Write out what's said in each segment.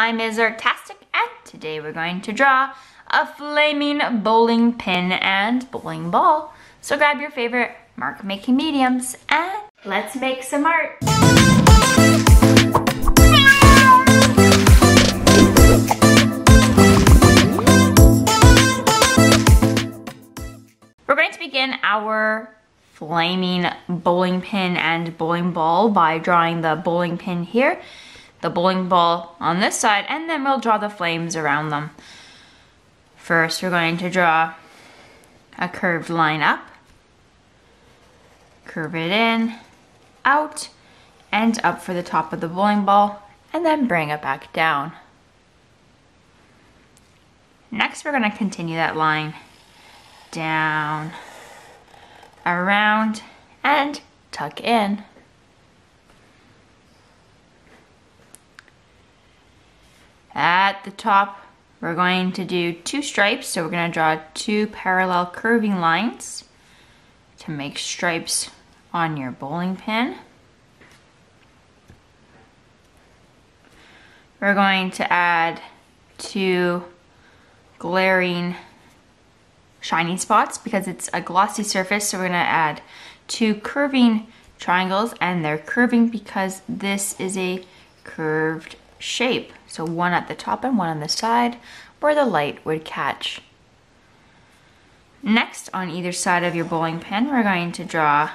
I'm Ms. Artastic and today we're going to draw a flaming bowling pin and bowling ball. So grab your favorite mark making mediums and let's make some art. We're going to begin our flaming bowling pin and bowling ball by drawing the bowling pin here the bowling ball on this side, and then we'll draw the flames around them. First, we're going to draw a curved line up, curve it in, out, and up for the top of the bowling ball, and then bring it back down. Next, we're going to continue that line down, around, and tuck in. At the top, we're going to do two stripes. So we're going to draw two parallel curving lines to make stripes on your bowling pin. We're going to add two glaring shiny spots because it's a glossy surface. So we're going to add two curving triangles and they're curving because this is a curved shape. So one at the top and one on the side where the light would catch. Next, on either side of your bowling pin, we're going to draw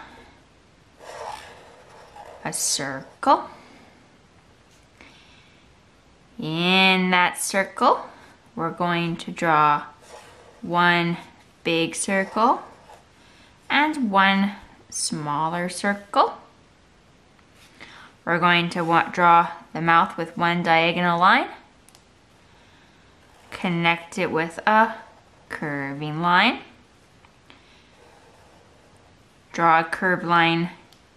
a circle. In that circle, we're going to draw one big circle and one smaller circle. We're going to draw the mouth with one diagonal line. Connect it with a curving line. Draw a curved line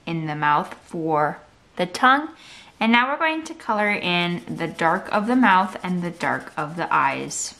in the mouth for the tongue. And now we're going to color in the dark of the mouth and the dark of the eyes.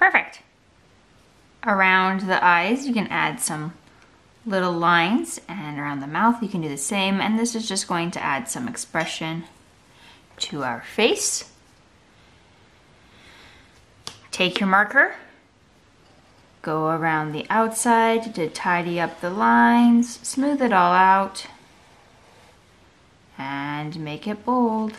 Perfect. Around the eyes, you can add some little lines and around the mouth you can do the same and this is just going to add some expression to our face. Take your marker, go around the outside to tidy up the lines, smooth it all out, and make it bold.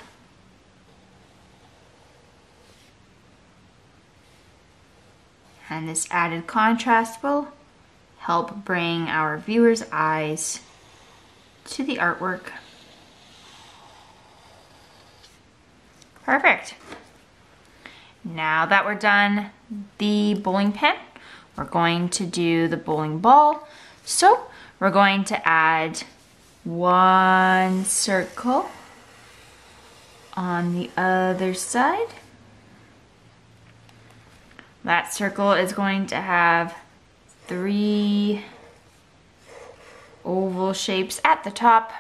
And this added contrast will help bring our viewers' eyes to the artwork. Perfect. Now that we're done the bowling pin, we're going to do the bowling ball. So we're going to add one circle on the other side. That circle is going to have three oval shapes at the top.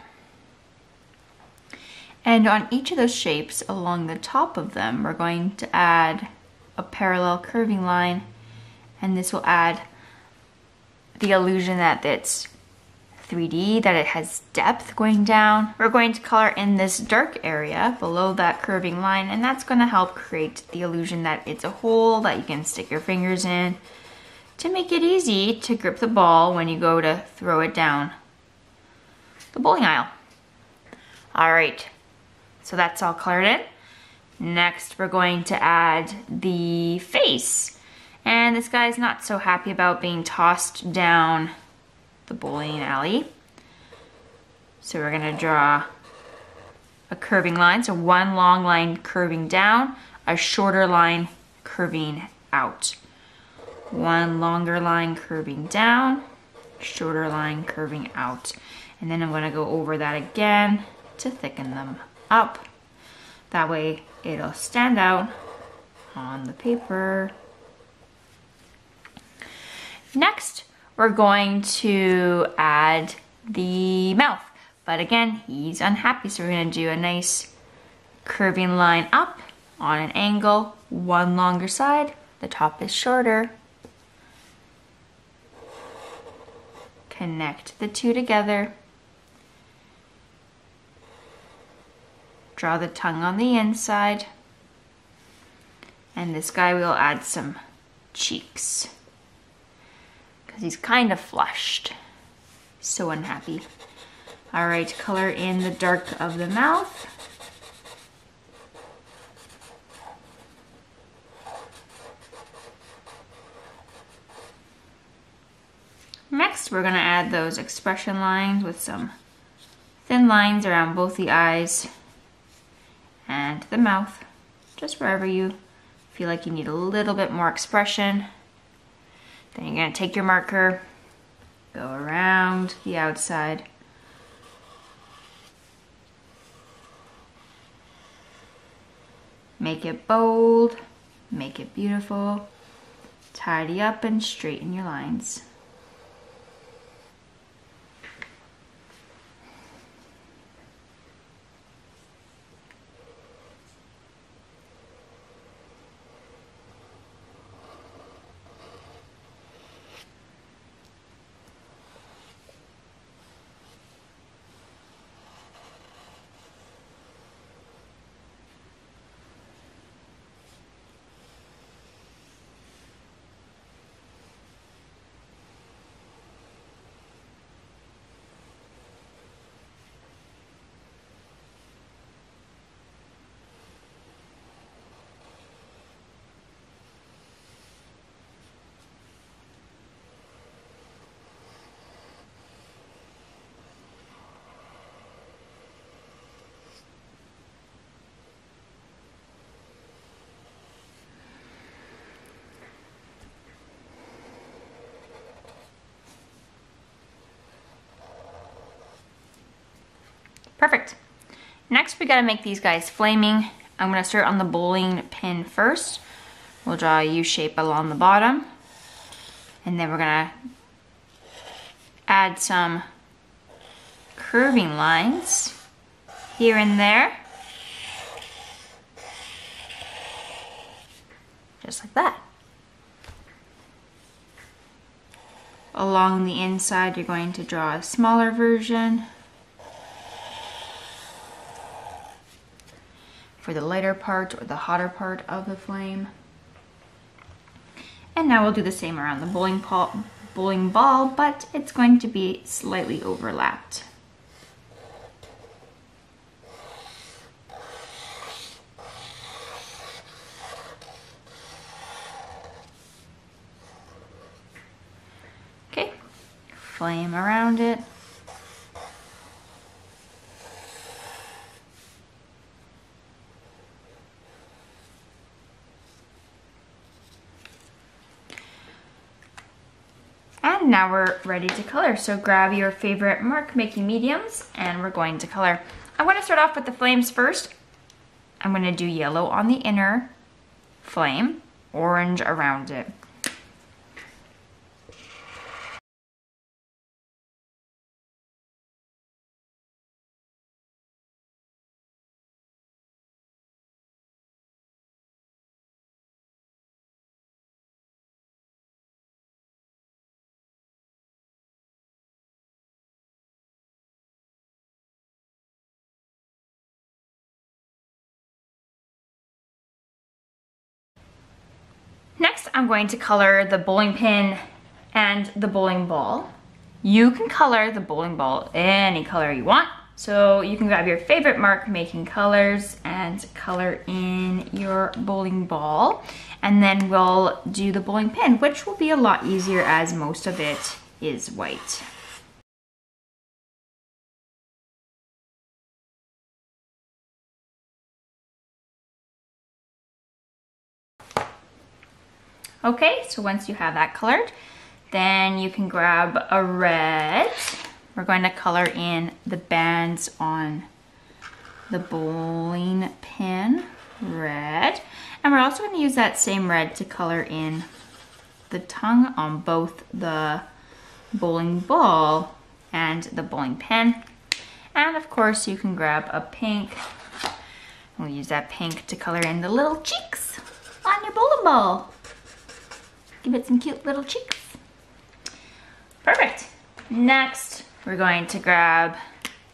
And on each of those shapes, along the top of them, we're going to add a parallel curving line. And this will add the illusion that it's 3D, that it has depth going down. We're going to color in this dark area below that curving line, and that's gonna help create the illusion that it's a hole that you can stick your fingers in to make it easy to grip the ball when you go to throw it down the bowling aisle. All right, so that's all colored in. Next, we're going to add the face. And this guy's not so happy about being tossed down the bowling alley. So we're gonna draw a curving line. So one long line curving down, a shorter line curving out. one longer line curving down, shorter line curving out. And then I'm gonna go over that again to thicken them up. That way it'll stand out on the paper. Next, we're going to add the mouth. But again, he's unhappy, so we're gonna do a nice curving line up on an angle, one longer side, the top is shorter. Connect the two together. Draw the tongue on the inside. And this guy will add some cheeks because he's kind of flushed. So unhappy. All right, color in the dark of the mouth. Next, we're gonna add those expression lines with some thin lines around both the eyes and the mouth, just wherever you feel like you need a little bit more expression. Then you're gonna take your marker, go around the outside. Make it bold, make it beautiful, tidy up and straighten your lines. Perfect. Next, we gotta make these guys flaming. I'm gonna start on the bowling pin first. We'll draw a U shape along the bottom. And then we're gonna add some curving lines here and there. Just like that. Along the inside, you're going to draw a smaller version. For the lighter part or the hotter part of the flame. And now we'll do the same around the bowling ball, bowling ball but it's going to be slightly overlapped. Okay, flame around it. And now we're ready to color. So grab your favorite mark making mediums and we're going to color. I'm gonna start off with the flames first. I'm gonna do yellow on the inner flame, orange around it. Next, I'm going to color the bowling pin and the bowling ball. You can color the bowling ball any color you want. So you can grab your favorite mark making colors and color in your bowling ball. And then we'll do the bowling pin, which will be a lot easier as most of it is white. Okay, so once you have that colored, then you can grab a red. We're going to color in the bands on the bowling pin, red. And we're also going to use that same red to color in the tongue on both the bowling ball and the bowling pin. And of course you can grab a pink. We'll use that pink to color in the little cheeks on your bowling ball. Give it some cute little cheeks. Perfect. Next, we're going to grab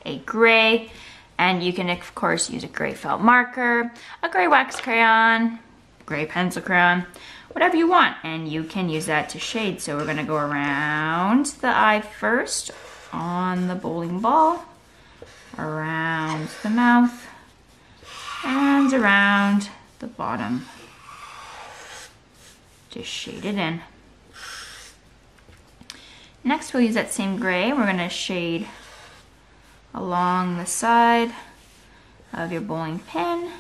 a gray and you can of course use a gray felt marker, a gray wax crayon, gray pencil crayon, whatever you want. And you can use that to shade. So we're gonna go around the eye first on the bowling ball, around the mouth, and around the bottom. Just shade it in. Next we'll use that same gray. We're gonna shade along the side of your bowling pin.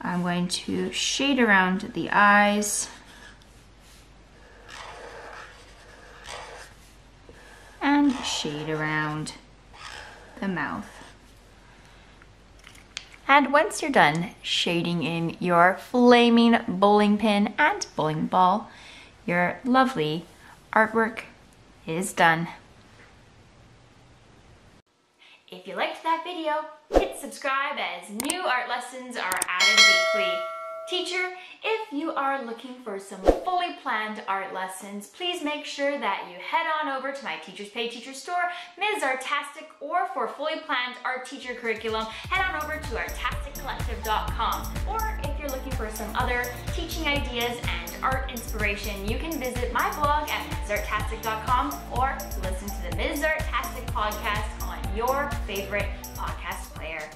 I'm going to shade around the eyes. And shade around the mouth. And once you're done shading in your flaming bowling pin and bowling ball, your lovely artwork is done. If you liked that video, hit subscribe as new art lessons are added weekly. Teacher, if you are looking for some fully planned art lessons, please make sure that you head on over to my Teachers Pay Teacher store, Ms. Artastic, or for fully planned art teacher curriculum, head on over to artasticcollective.com. Or if you're looking for some other teaching ideas and art inspiration, you can visit my blog at msartastic.com or listen to the Ms. Artastic podcast on your favorite podcast player.